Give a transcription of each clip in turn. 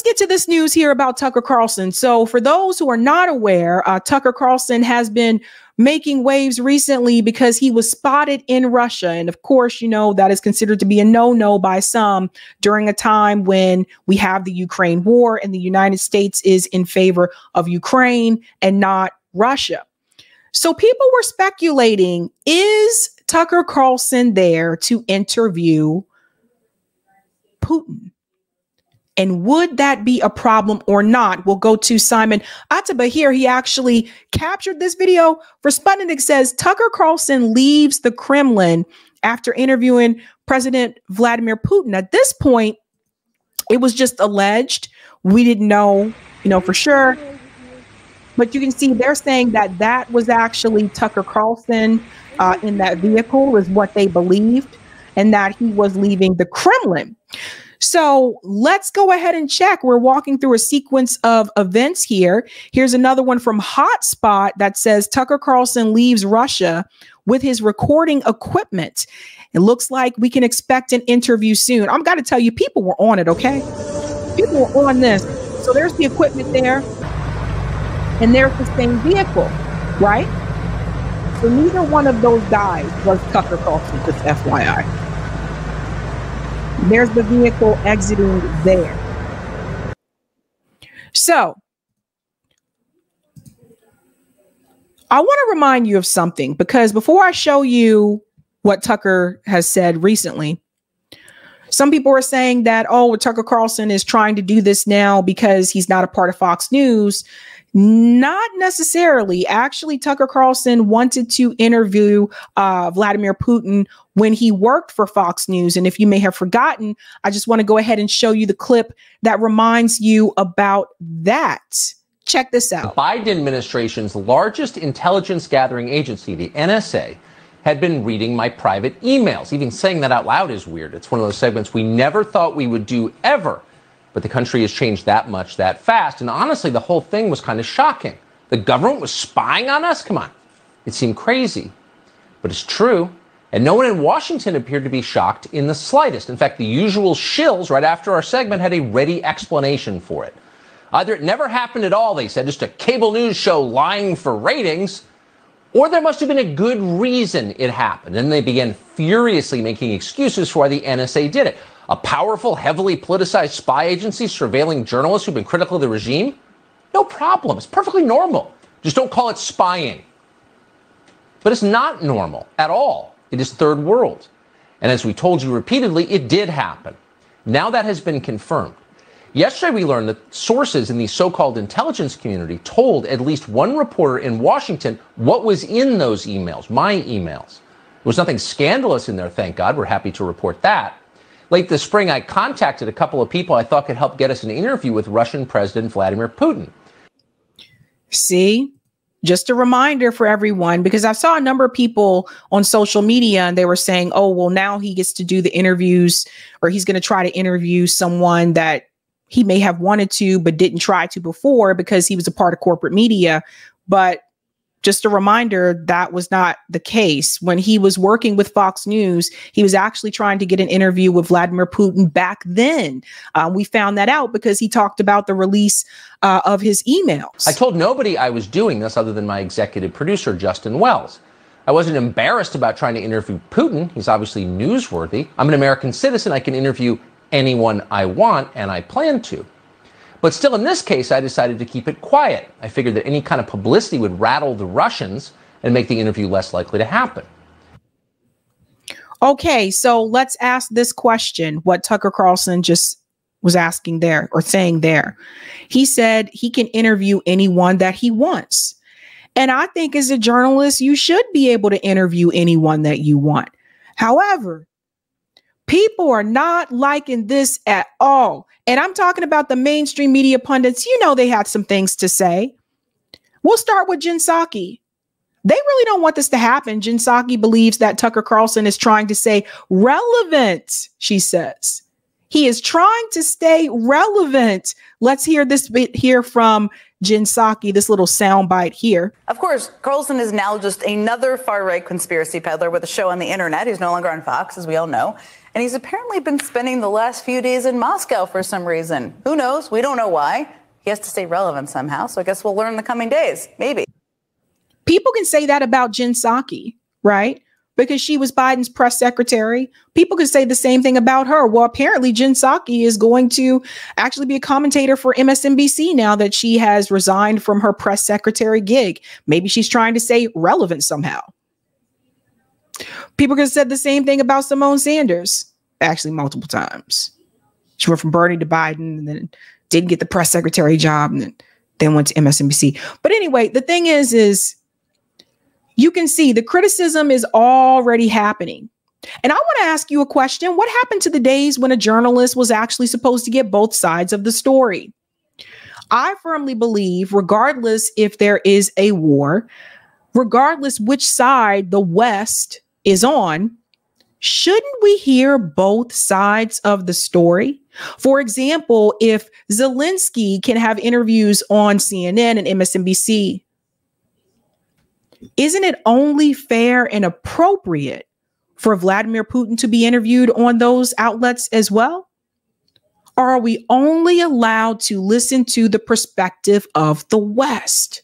let's get to this news here about Tucker Carlson. So, for those who are not aware, uh, Tucker Carlson has been making waves recently because he was spotted in Russia. And of course, you know, that is considered to be a no no by some during a time when we have the Ukraine war and the United States is in favor of Ukraine and not Russia. So people were speculating is Tucker Carlson there to interview Putin? And would that be a problem or not? We'll go to Simon Ateba here. He actually captured this video Sputnik. Says Tucker Carlson leaves the Kremlin after interviewing President Vladimir Putin. At this point, it was just alleged. We didn't know, you know, for sure. But you can see they're saying that that was actually Tucker Carlson uh, in that vehicle, is what they believed, and that he was leaving the Kremlin. So let's go ahead and check. We're walking through a sequence of events here. Here's another one from Hotspot that says Tucker Carlson leaves Russia with his recording equipment. It looks like we can expect an interview soon. I'm got to tell you, people were on it, okay? People were on this. So there's the equipment there, and there's the same vehicle, right? So neither one of those guys was Tucker Carlson, just FYI. There's the vehicle exiting there. So I want to remind you of something because before I show you what Tucker has said recently, some people are saying that, oh, Tucker Carlson is trying to do this now because he's not a part of Fox News. Not necessarily. Actually, Tucker Carlson wanted to interview uh, Vladimir Putin when he worked for Fox News. And if you may have forgotten, I just want to go ahead and show you the clip that reminds you about that. Check this out. The Biden administration's largest intelligence gathering agency, the NSA, had been reading my private emails. Even saying that out loud is weird. It's one of those segments we never thought we would do ever. But the country has changed that much that fast. And honestly, the whole thing was kind of shocking. The government was spying on us? Come on. It seemed crazy. But it's true. And no one in Washington appeared to be shocked in the slightest. In fact, the usual shills right after our segment had a ready explanation for it. Either it never happened at all, they said, just a cable news show lying for ratings, or there must have been a good reason it happened. And they began furiously making excuses for why the NSA did it a powerful, heavily politicized spy agency surveilling journalists who've been critical of the regime? No problem. It's perfectly normal. Just don't call it spying. But it's not normal at all. It is third world. And as we told you repeatedly, it did happen. Now that has been confirmed. Yesterday, we learned that sources in the so called intelligence community told at least one reporter in Washington what was in those emails, my emails. There was nothing scandalous in there, thank God. We're happy to report that. Late this spring, I contacted a couple of people I thought could help get us an interview with Russian President Vladimir Putin. See, just a reminder for everyone because I saw a number of people on social media and they were saying, oh, well, now he gets to do the interviews or he's going to try to interview someone that he may have wanted to but didn't try to before because he was a part of corporate media. But just a reminder that was not the case. When he was working with Fox News, he was actually trying to get an interview with Vladimir Putin back then. Uh, we found that out because he talked about the release uh, of his emails. I told nobody I was doing this other than my executive producer, Justin Wells. I wasn't embarrassed about trying to interview Putin. He's obviously newsworthy. I'm an American citizen. I can interview anyone I want, and I plan to. But still, in this case, I decided to keep it quiet. I figured that any kind of publicity would rattle the Russians and make the interview less likely to happen. Okay, so let's ask this question what Tucker Carlson just was asking there or saying there. He said he can interview anyone that he wants. And I think as a journalist, you should be able to interview anyone that you want. However, people are not liking this at all. And I'm talking about the mainstream media pundits. You know, they had some things to say. We'll start with Jen Psaki. They really don't want this to happen. Jen Psaki believes that Tucker Carlson is trying to say relevant, she says. He is trying to stay relevant. Let's hear this bit here from Jen Psaki, this little soundbite here. Of course, Carlson is now just another far right conspiracy peddler with a show on the internet. He's no longer on Fox, as we all know. And he's apparently been spending the last few days in Moscow for some reason. Who knows? We don't know why. He has to stay relevant somehow, so I guess we'll learn in the coming days. Maybe. People can say that about Jen Psaki, right? Because she was Biden's press secretary. People could say the same thing about her. Well, apparently, Jen Psaki is going to actually be a commentator for MSNBC now that she has resigned from her press secretary gig. Maybe she's trying to stay relevant somehow. People could have said the same thing about Symone Sanders, actually, multiple times. She went from Bernie to Biden and then didn't get the press secretary job and then, went to MSNBC. But anyway, the thing is, is you can see the criticism is already happening. And I want to ask you a question. What happened to the days when a journalist was actually supposed to get both sides of the story? I firmly believe, regardless if there is a war, regardless which side the West is on, shouldn't we hear both sides of the story? For example, if Zelensky can have interviews on CNN and MSNBC, isn't it only fair and appropriate for Vladimir Putin to be interviewed on those outlets as well? Or are we only allowed to listen to the perspective of the West?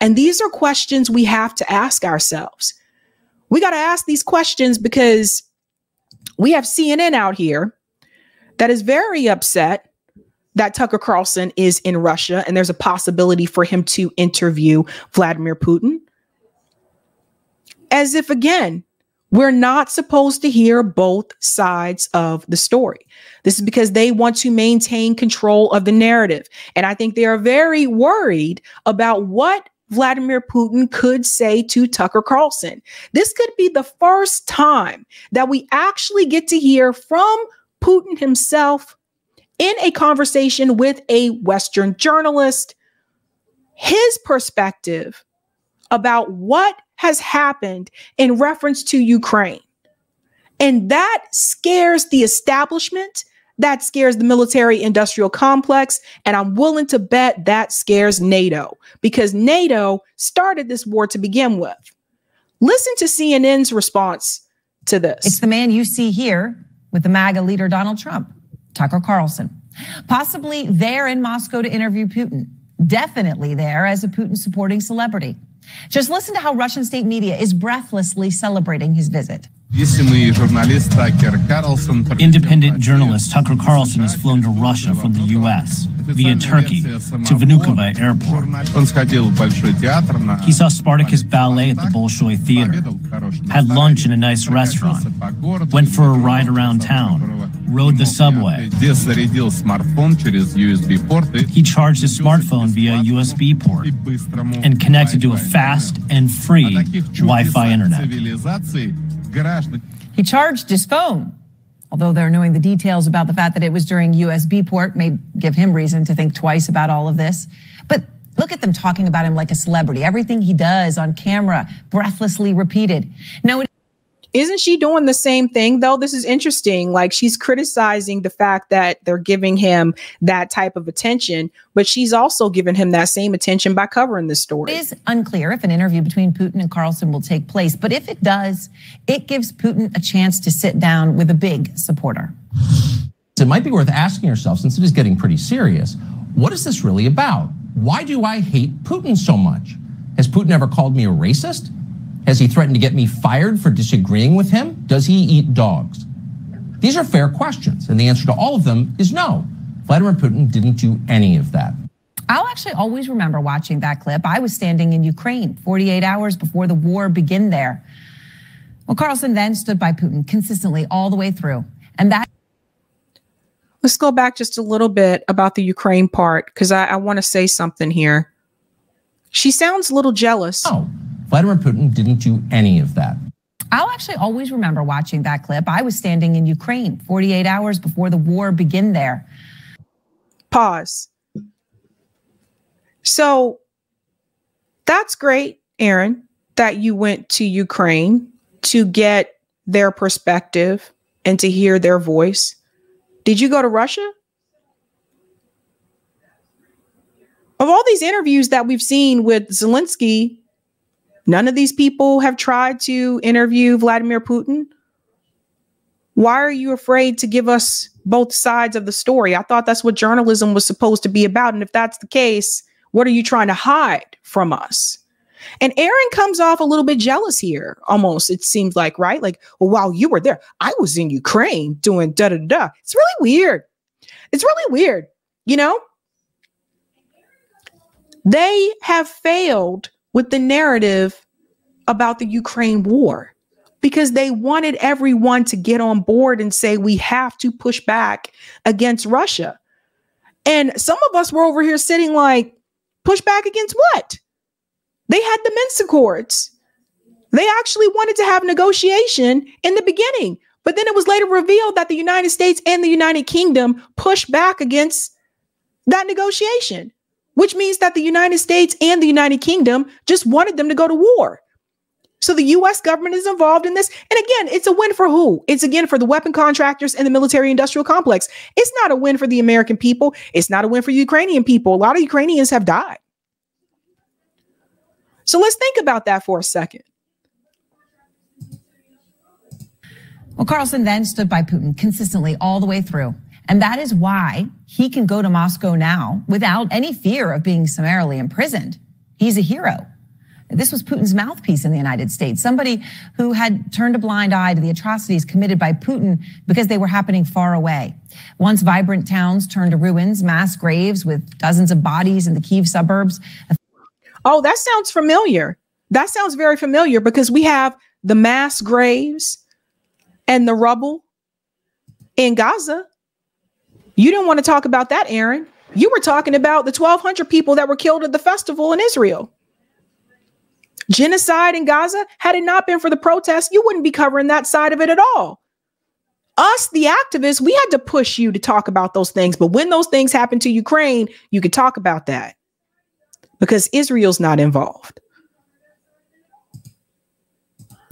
And these are questions we have to ask ourselves. We got to ask these questions because we have CNN out here that is very upset that Tucker Carlson is in Russia and there's a possibility for him to interview Vladimir Putin. As if, again, we're not supposed to hear both sides of the story. This is because they want to maintain control of the narrative. And I think they are very worried about what Vladimir Putin could say to Tucker Carlson. This could be the first time that we actually get to hear from Putin himself in a conversation with a Western journalist his perspective about what has happened in reference to Ukraine. And that scares the establishment. That scares the military industrial complex. And I'm willing to bet that scares NATO because NATO started this war to begin with. Listen to CNN's response to this. It's the man you see here with the MAGA leader Donald Trump, Tucker Carlson, possibly there in Moscow to interview Putin, definitely there as a Putin supporting celebrity. Just listen to how Russian state media is breathlessly celebrating his visit. Independent journalist Tucker Carlson has flown to Russia from the U.S. via Turkey to Vnukovo Airport. He saw Spartacus Ballet at the Bolshoi Theater, had lunch in a nice restaurant, went for a ride around town, rode the subway. He charged his smartphone via USB port and connected to a fast and free Wi Fi He charged his phone. Although they're knowing the details about the fact that it was during USB port may give him reason to think twice about all of this. But look at them talking about him like a celebrity. Everything he does on camera, breathlessly repeated. No, it isn't she doing the same thing though? This is interesting. Like she's criticizing the fact that they're giving him that type of attention, but she's also giving him that same attention by covering this story. It is unclear if an interview between Putin and Carlson will take place, but if it does, it gives Putin a chance to sit down with a big supporter. It might be worth asking yourself, since it is getting pretty serious, what is this really about? Why do I hate Putin so much? Has Putin ever called me a racist? Has he threatened to get me fired for disagreeing with him? Does he eat dogs? These are fair questions, and the answer to all of them is no. Vladimir Putin didn't do any of that. I'll actually always remember watching that clip. I was standing in Ukraine 48 hours before the war began there. Well, Carlson then stood by Putin consistently all the way through. And that. Let's go back just a little bit about the Ukraine part, because I, I want to say something here. She sounds a little jealous. Oh. Vladimir Putin didn't do any of that. I'll actually always remember watching that clip. I was standing in Ukraine 48 hours before the war began there. Pause. So that's great, Erin, that you went to Ukraine to get their perspective and to hear their voice. Did you go to Russia? Of all these interviews that we've seen with Zelensky None of these people have tried to interview Vladimir Putin. Why are you afraid to give us both sides of the story? I thought that's what journalism was supposed to be about. And if that's the case, what are you trying to hide from us? And Erin comes off a little bit jealous here, almost, it seems like, right? Like, well, while you were there, I was in Ukraine doing da da da. It's really weird. It's really weird, you know? They have failed with the narrative about the Ukraine war because they wanted everyone to get on board and say, we have to push back against Russia. And some of us were over here sitting like, push back against what? They had the Minsk Accords. They actually wanted to have negotiation in the beginning, but then it was later revealed that the United States and the United Kingdom pushed back against that negotiation, which means that the United States and the United Kingdom just wanted them to go to war. So the US government is involved in this. And again, it's a win for who? It's again for the weapon contractors and the military industrial complex. It's not a win for the American people. It's not a win for Ukrainian people. A lot of Ukrainians have died. So let's think about that for a second. Well, Carlson then stood by Putin consistently all the way through. And that is why he can go to Moscow now without any fear of being summarily imprisoned. He's a hero. This was Putin's mouthpiece in the United States, somebody who had turned a blind eye to the atrocities committed by Putin because they were happening far away. Once vibrant towns turned to ruins, mass graves with dozens of bodies in the Kiev suburbs. Oh, that sounds familiar. That sounds very familiar because we have the mass graves and the rubble in Gaza. You didn't want to talk about that, Erin. You were talking about the 1,200 people that were killed at the festival in Israel. Genocide in Gaza, had it not been for the protests, you wouldn't be covering that side of it at all. Us, the activists, we had to push you to talk about those things. But when those things happen to Ukraine, you could talk about that because Israel's not involved.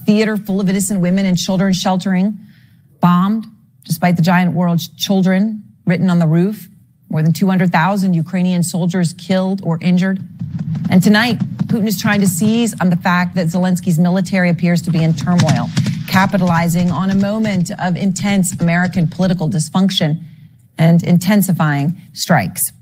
Theater full of innocent women and children sheltering, bombed despite the giant world children written on the roof. More than 200,000 Ukrainian soldiers killed or injured. And tonight, Putin is trying to seize on the fact that Zelensky's military appears to be in turmoil, capitalizing on a moment of intense American political dysfunction and intensifying strikes.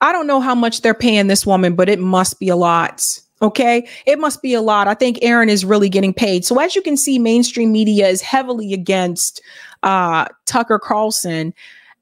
I don't know how much they're paying this woman, but it must be a lot. Okay. It must be a lot. I think Erin is really getting paid. So, as you can see, mainstream media is heavily against uh, Tucker Carlson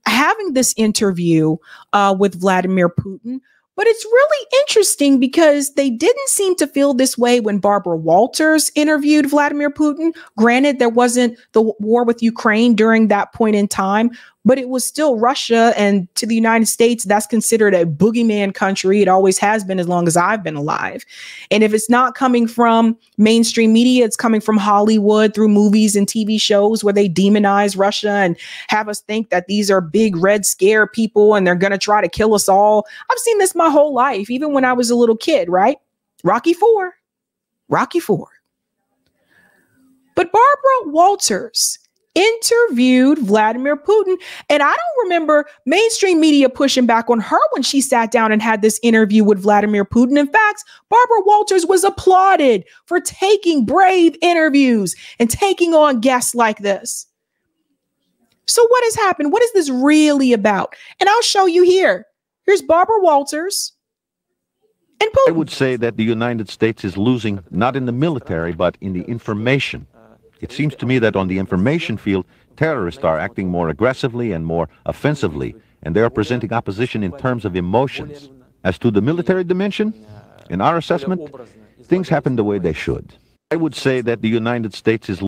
having this interview uh, with Vladimir Putin. But it's really interesting because they didn't seem to feel this way when Barbara Walters interviewed Vladimir Putin. Granted, there wasn't the war with Ukraine during that point in time, but it was still Russia. And to the United States, that's considered a boogeyman country. It always has been as long as I've been alive. And if it's not coming from mainstream media, it's coming from Hollywood through movies and TV shows where they demonize Russia and have us think that these are big red scare people and they're going to try to kill us all. I've seen this my whole life, even when I was a little kid, right? Rocky Four, Rocky Four. But Barbara Walters interviewed Vladimir Putin. And I don't remember mainstream media pushing back on her when she sat down and had this interview with Vladimir Putin. In fact, Barbara Walters was applauded for taking brave interviews and taking on guests like this. So, what has happened? What is this really about? And I'll show you here. Here's Barbara Walters. And Putin. I would say that the United States is losing not in the military, but in the information it seems to me that on the information field, terrorists are acting more aggressively and more offensively, and they are presenting opposition in terms of emotions. As to the military dimension, in our assessment, things happen the way they should. I would say that the United States is.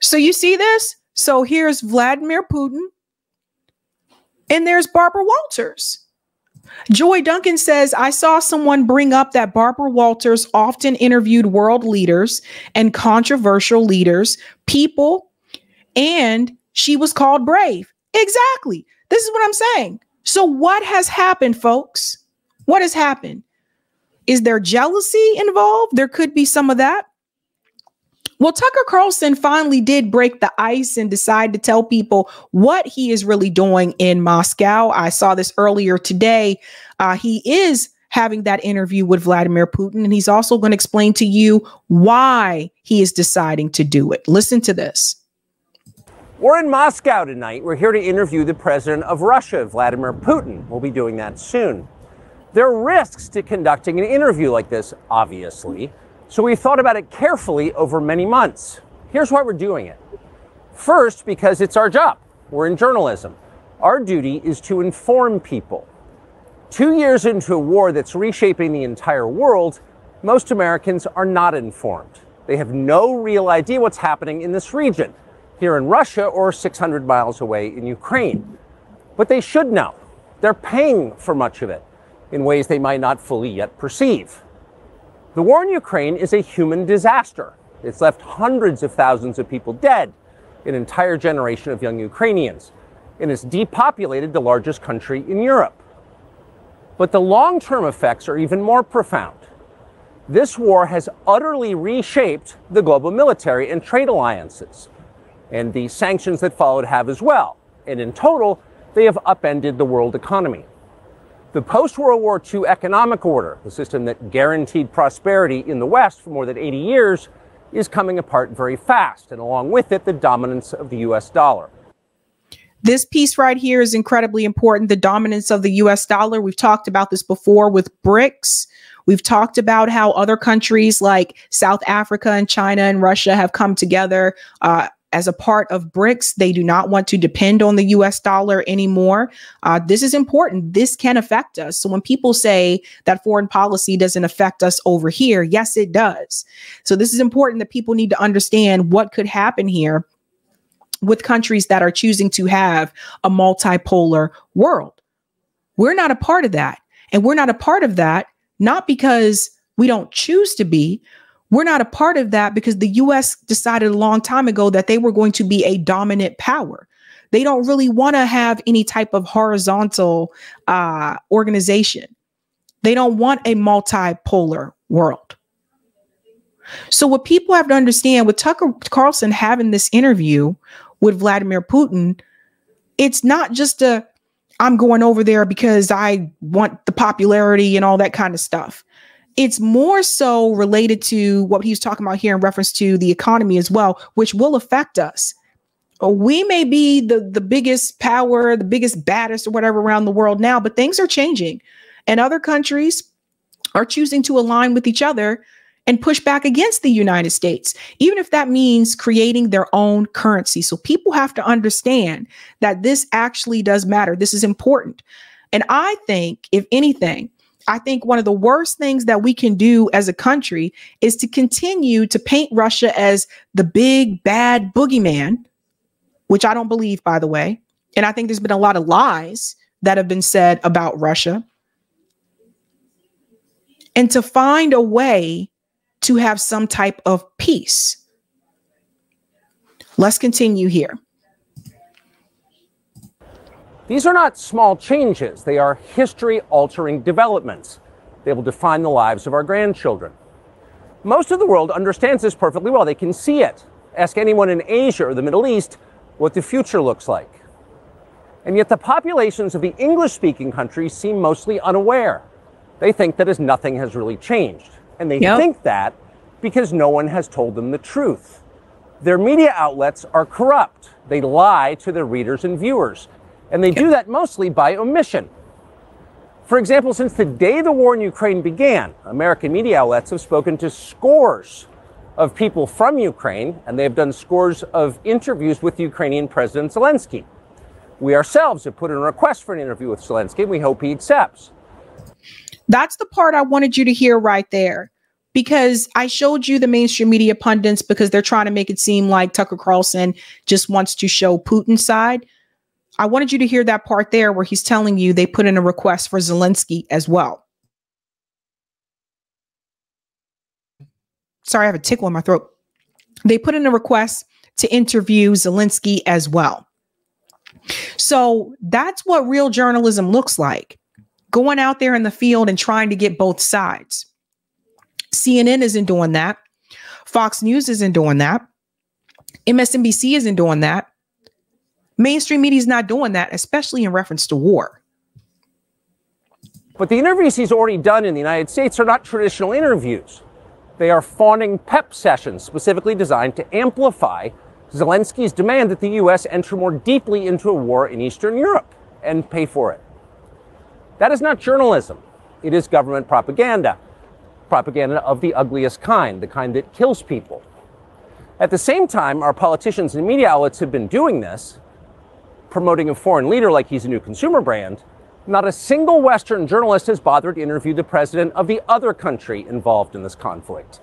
So you see this? So here's Vladimir Putin, and there's Barbara Walters. Joy Duncan says, I saw someone bring up that Barbara Walters often interviewed world leaders and controversial leaders, people, and she was called brave. Exactly. This is what I'm saying. So, what has happened, folks? What has happened? Is there jealousy involved? There could be some of that. Well, Tucker Carlson finally did break the ice and decide to tell people what he is really doing in Moscow. I saw this earlier today. Uh, he is having that interview with Vladimir Putin, and he's also going to explain to you why he is deciding to do it. Listen to this. We're in Moscow tonight. We're here to interview the president of Russia, Vladimir Putin. We'll be doing that soon. There are risks to conducting an interview like this, obviously, so we've thought about it carefully over many months. Here's why we're doing it. First, because it's our job. We're in journalism. Our duty is to inform people. Two years into a war that's reshaping the entire world, most Americans are not informed. They have no real idea what's happening in this region here in Russia or 600 miles away in Ukraine. But they should know. They're paying for much of it in ways they might not fully yet perceive. The war in Ukraine is a human disaster. It's left hundreds of thousands of people dead, an entire generation of young Ukrainians, and it's depopulated the largest country in Europe. But the long term effects are even more profound. This war has utterly reshaped the global military and trade alliances and the sanctions that followed have as well. And in total, they have upended the world economy. The post World War II economic order, the system that guaranteed prosperity in the West for more than 80 years, is coming apart very fast, and along with it, the dominance of the US dollar. This piece right here is incredibly important the dominance of the US dollar. We've talked about this before with BRICS. We've talked about how other countries like South Africa and China and Russia have come together uh, as a part of BRICS, they do not want to depend on the US dollar anymore. Uh, this is important. This can affect us. So when people say that foreign policy doesn't affect us over here, yes, it does. So this is important that people need to understand what could happen here with countries that are choosing to have a multipolar world. We're not a part of that. And we're not a part of that not because we don't choose to be, we're not a part of that because the US decided a long time ago that they were going to be a dominant power. They don't really want to have any type of horizontal uh, organization. They don't want a multipolar world. So, what people have to understand with Tucker Carlson having this interview with Vladimir Putin, it's not just a I'm going over there because I want the popularity and all that kind of stuff it's more so related to what he's talking about here in reference to the economy as well, which will affect us. Uh, we may be the, the biggest power, the biggest, baddest, or whatever around the world now, but things are changing. And other countries are choosing to align with each other and push back against the United States, even if that means creating their own currency. So people have to understand that this actually does matter. This is important. And I think, if anything, I think one of the worst things that we can do as a country is to continue to paint Russia as the big bad boogeyman, which I don't believe, by the way. And I think there's been a lot of lies that have been said about Russia. And to find a way to have some type of peace. Let's continue here. These are not small changes, they are history altering developments. They will define the lives of our grandchildren. Most of the world understands this perfectly well. They can see it. Ask anyone in Asia or the Middle East what the future looks like. And yet, the populations of the English speaking countries seem mostly unaware. They think that as nothing has really changed. And they yep. think that because no one has told them the truth. Their media outlets are corrupt. They lie to their readers and viewers. And they do that mostly by omission. For example, since the day the war in Ukraine began, American media outlets have spoken to scores of people from Ukraine, and they have done scores of interviews with Ukrainian President Zelensky. We ourselves have put in a request for an interview with Zelensky, and we hope he accepts. That's the part I wanted you to hear right there. Because I showed you the mainstream media pundits because they're trying to make it seem like Tucker Carlson just wants to show Putin's side. I wanted you to hear that part there where he's telling you they put in a request for Zelensky as well. Sorry, I have a tickle in my throat. They put in a request to interview Zelensky as well. So that's what real journalism looks like going out there in the field and trying to get both sides. CNN isn't doing that. Fox News isn't doing that. MSNBC isn't doing that. Mainstream media is not doing that, especially in reference to war. But the interviews he's already done in the United States are not traditional interviews. They are fawning pep sessions specifically designed to amplify Zelensky's demand that the U.S. enter more deeply into a war in Eastern Europe and pay for it. That is not journalism, it is government propaganda. Propaganda of the ugliest kind, the kind that kills people. At the same time, our politicians and media outlets have been doing this, promoting a foreign leader like he's a new consumer brand. Not a single Western journalist has bothered to interview the president of the other country involved in this conflict.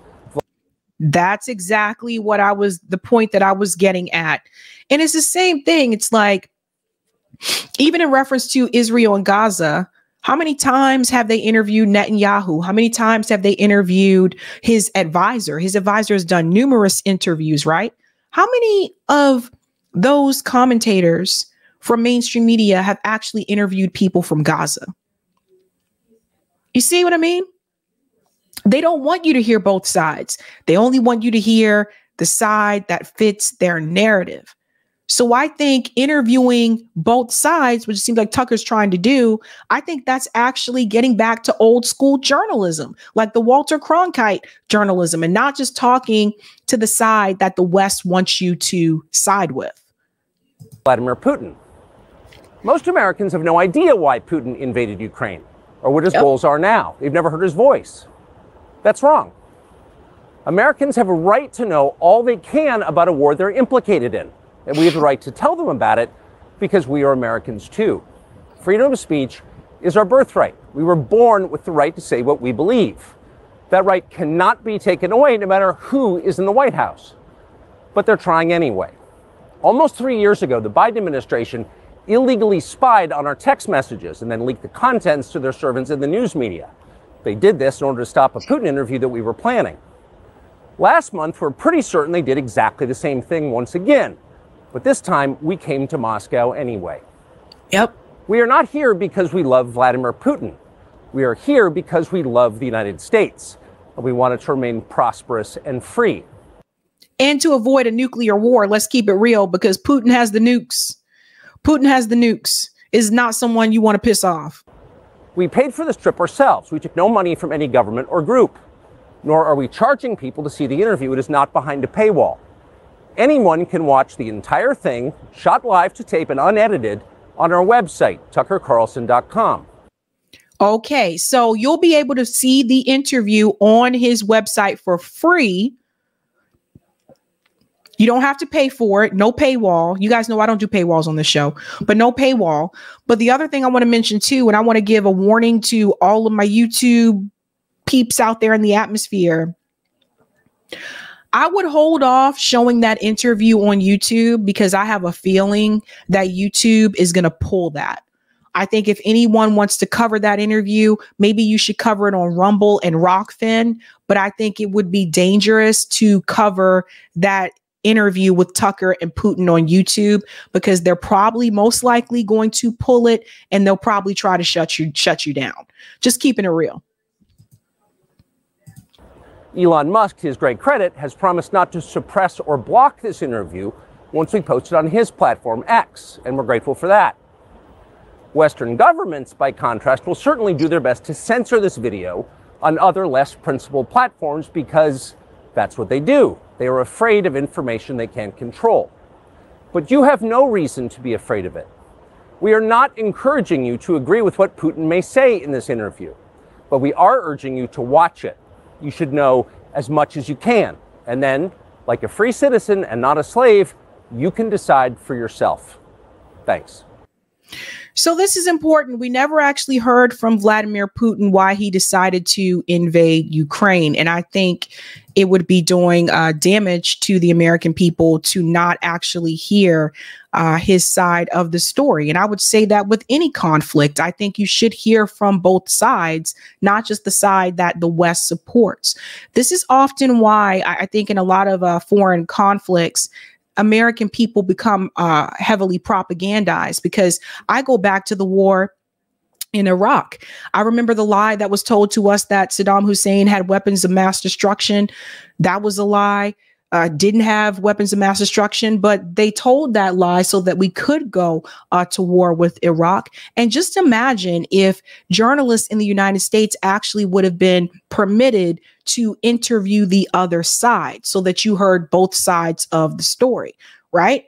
That's exactly what I was, the point that I was getting at. And it's the same thing. It's like, even in reference to Israel and Gaza, how many times have they interviewed Netanyahu? How many times have they interviewed his advisor? His advisor has done numerous interviews, right? How many of those commentators from mainstream media have actually interviewed people from Gaza? You see what I mean? They don't want you to hear both sides. They only want you to hear the side that fits their narrative. So I think interviewing both sides, which seems like Tucker's trying to do, I think that's actually getting back to old school journalism, like the Walter Cronkite journalism, and not just talking to the side that the West wants you to side with. Vladimir Putin. Most Americans have no idea why Putin invaded Ukraine or what his yep. goals are now. They've never heard his voice. That's wrong. Americans have a right to know all they can about a war they're implicated in and we have the right to tell them about it because we are Americans too. Freedom of speech is our birthright. We were born with the right to say what we believe. That right cannot be taken away no matter who is in the White House. But they're trying anyway. Almost three years ago, the Biden administration illegally spied on our text messages and then leaked the contents to their servants in the news media. They did this in order to stop a Putin interview that we were planning. Last month, we're pretty certain they did exactly the same thing once again but this time we came to Moscow anyway. Yep. We are not here because we love Vladimir Putin. We are here because we love the United States. And we want it to remain prosperous and free. And to avoid a nuclear war, let's keep it real because Putin has the nukes. Putin has the nukes. Is not someone you want to piss off. We paid for this trip ourselves. We took no money from any government or group. Nor are we charging people to see the interview. It is not behind a paywall. Anyone can watch the entire thing, shot live to tape and unedited, on our website, tuckercarlson.com. Okay, so you'll be able to see the interview on his website for free. You don't have to pay for it, no paywall. You guys know I don't do paywalls on the show, but no paywall. But the other thing I want to mention too, and I want to give a warning to all of my YouTube peeps out there in the atmosphere. I would hold off showing that interview on YouTube because I have a feeling that YouTube is going to pull that. I think if anyone wants to cover that interview, maybe you should cover it on Rumble and Rokfin. But I think it would be dangerous to cover that interview with Tucker and Putin on YouTube because they're probably most likely going to pull it and they'll probably try to shut you shut you down. Just keeping it real. Elon Musk, to his great credit, has promised not to suppress or block this interview once we post it on his platform, X, and we're grateful for that. Western governments, by contrast, will certainly do their best to censor this video on other less principled platforms because that's what they do. They are afraid of information they can't control. But you have no reason to be afraid of it. We are not encouraging you to agree with what Putin may say in this interview, but we are urging you to watch it you should know as much as you can. And then, like a free citizen and not a slave, you can decide for yourself. Thanks. So, this is important. We never actually heard from Vladimir Putin why he decided to invade Ukraine. And I think it would be doing uh, damage to the American people to not actually hear uh, his side of the story. And I would say that with any conflict, I think you should hear from both sides, not just the side that the West supports. This is often why I, I think in a lot of uh, foreign conflicts, American people become uh, heavily propagandized because I go back to the war in Iraq. I remember the lie that was told to us that Saddam Hussein had weapons of mass destruction. That was a lie. uh, didn't have weapons of mass destruction, but they told that lie so that we could go uh, to war with Iraq. And just imagine if journalists in the United States actually would have been permitted to interview the other side so that you heard both sides of the story, right?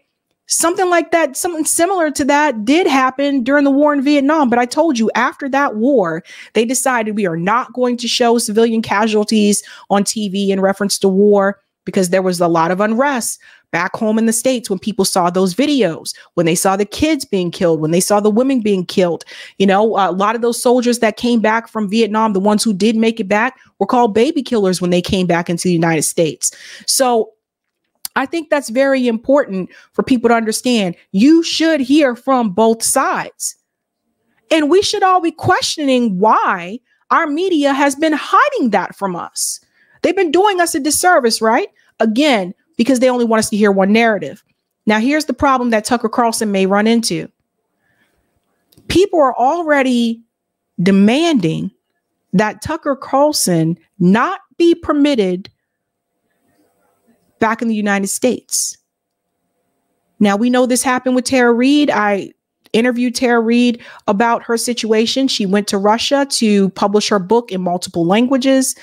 Something like that, something similar to that did happen during the war in Vietnam. But I told you after that war, they decided we are not going to show civilian casualties on TV in reference to war because there was a lot of unrest back home in the States when people saw those videos, when they saw the kids being killed, when they saw the women being killed. You know, a lot of those soldiers that came back from Vietnam, the ones who did make it back, were called baby killers when they came back into the United States. So I think that's very important for people to understand. You should hear from both sides. And we should all be questioning why our media has been hiding that from us. They've been doing us a disservice, right? Again, because they only want us to hear one narrative. Now, here's the problem that Tucker Carlson may run into people are already demanding that Tucker Carlson not be permitted back in the United States. Now, we know this happened with Tara Reade. I interviewed Tara Reade about her situation. She went to Russia to publish her book in multiple languages.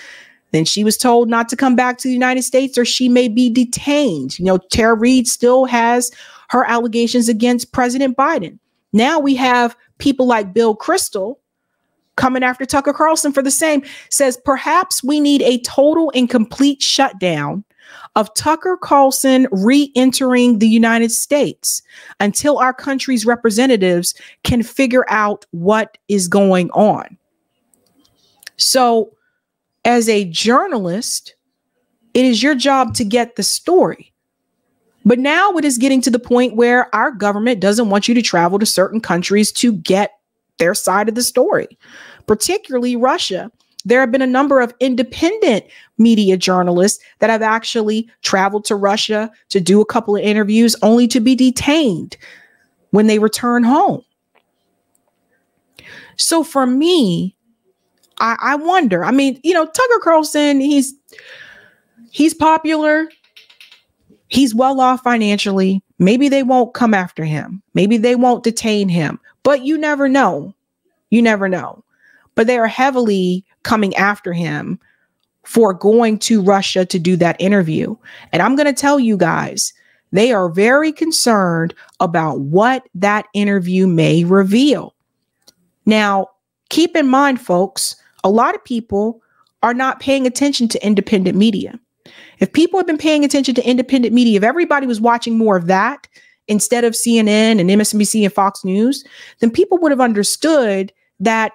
Then she was told not to come back to the United States or she may be detained. You know, Tara Reade still has her allegations against President Biden. Now we have people like Bill Kristol coming after Tucker Carlson for the same, says perhaps we need a total and complete shutdown of Tucker Carlson re entering the United States until our country's representatives can figure out what is going on. So, as a journalist, it is your job to get the story. But now it is getting to the point where our government doesn't want you to travel to certain countries to get their side of the story, particularly Russia. There have been a number of independent media journalists that have actually traveled to Russia to do a couple of interviews only to be detained when they return home. So for me, I, I wonder. I mean, you know, Tucker Carlson, he's he's popular. He's well off financially. Maybe they won't come after him. Maybe they won't detain him. But you never know. You never know. But they are heavily coming after him for going to Russia to do that interview. And I'm going to tell you guys, they are very concerned about what that interview may reveal. Now, keep in mind, folks, a lot of people are not paying attention to independent media. If people have been paying attention to independent media, if everybody was watching more of that instead of CNN and MSNBC and Fox News, then people would have understood that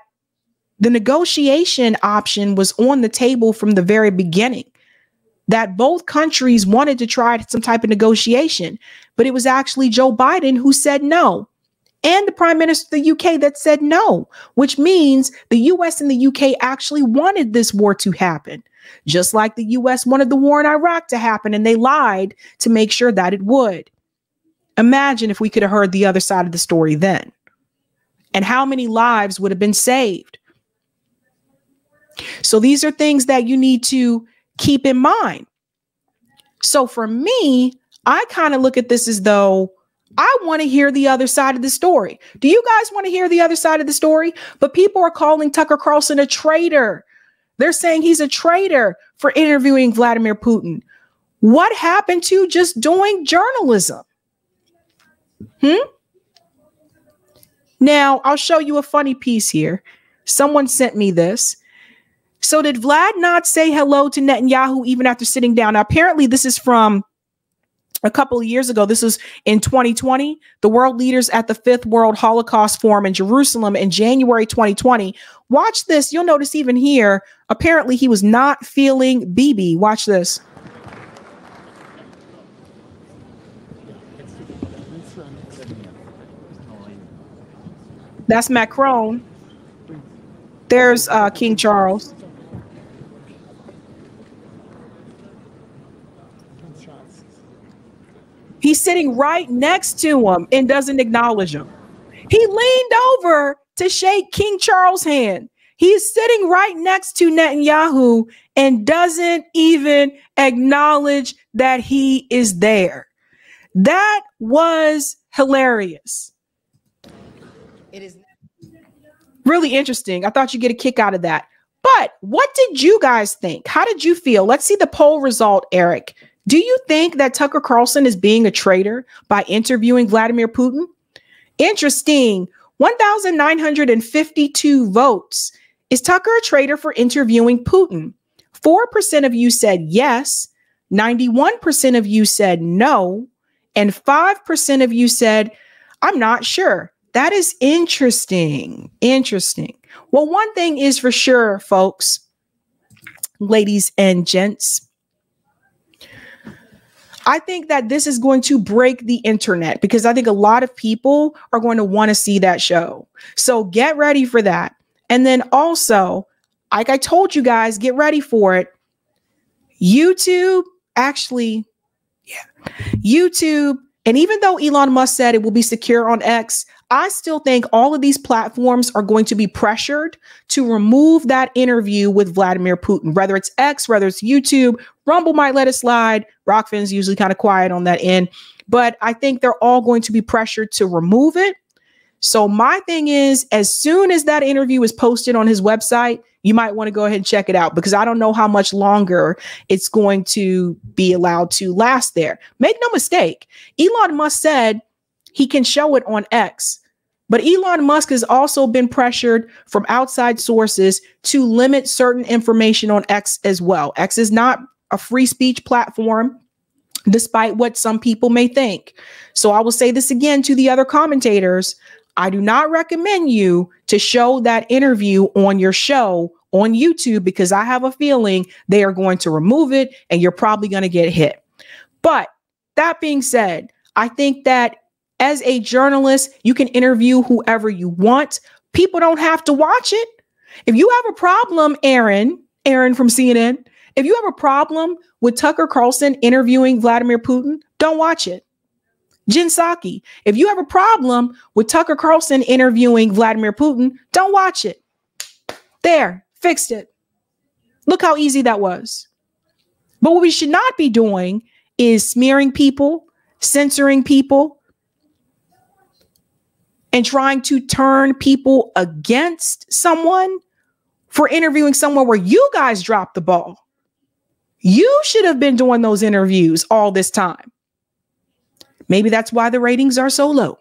the negotiation option was on the table from the very beginning. That both countries wanted to try some type of negotiation, but it was actually Joe Biden who said no and the prime minister of the UK that said no, which means the US and the UK actually wanted this war to happen, just like the US wanted the war in Iraq to happen and they lied to make sure that it would. Imagine if we could have heard the other side of the story then. And how many lives would have been saved? So these are things that you need to keep in mind. So for me, I kind of look at this as though I want to hear the other side of the story. Do you guys want to hear the other side of the story? But people are calling Tucker Carlson a traitor. They're saying he's a traitor for interviewing Vladimir Putin. What happened to just doing journalism? Hmm? Now, I'll show you a funny piece here. Someone sent me this. So, did Vlad not say hello to Netanyahu even after sitting down? Now, apparently, this is from a couple of years ago, this is in 2020, the world leaders at the Fifth World Holocaust Forum in Jerusalem in January 2020. Watch this. You'll notice even here, apparently he was not feeling Bibi. Watch this. That's Macron. There's uh, King Charles. He's sitting right next to him and doesn't acknowledge him. He leaned over to shake King Charles' hand. He's sitting right next to Netanyahu and doesn't even acknowledge that he is there. That was hilarious. It is really interesting. I thought you'd get a kick out of that. But what did you guys think? How did you feel? Let's see the poll result, Eric. Do you think that Tucker Carlson is being a traitor by interviewing Vladimir Putin? Interesting. 1,952 votes. Is Tucker a traitor for interviewing Putin? 4% of you said yes, 91% of you said no, and 5% of you said, I'm not sure. That is interesting. Interesting. Well, one thing is for sure, folks, ladies and gents. I think that this is going to break the internet because I think a lot of people are going to want to see that show. So get ready for that. And then also, like I told you guys, get ready for it. YouTube, actually, yeah, YouTube. And even though Elon Musk said it will be secure on X, I still think all of these platforms are going to be pressured to remove that interview with Vladimir Putin, whether it's X, whether it's YouTube. Rumble might let it slide. Rokfin's usually kind of quiet on that end, but I think they're all going to be pressured to remove it. So my thing is, as soon as that interview is posted on his website, you might want to go ahead and check it out because I don't know how much longer it's going to be allowed to last there. Make no mistake, Elon Musk said he can show it on X. But Elon Musk has also been pressured from outside sources to limit certain information on X as well. X is not a free speech platform, despite what some people may think. So I will say this again to the other commentators. I do not recommend you to show that interview on your show on YouTube because I have a feeling they are going to remove it and you're probably going to get hit. But that being said, I think that as a journalist, you can interview whoever you want. People don't have to watch it. If you have a problem, Erin, Erin from CNN, if you have a problem with Tucker Carlson interviewing Vladimir Putin, don't watch it. Jen Psaki, if you have a problem with Tucker Carlson interviewing Vladimir Putin, don't watch it. There, fixed it. Look how easy that was. But what we should not be doing is smearing people, censoring people, and trying to turn people against someone for interviewing someone where you guys dropped the ball. You should have been doing those interviews all this time. Maybe that's why the ratings are so low.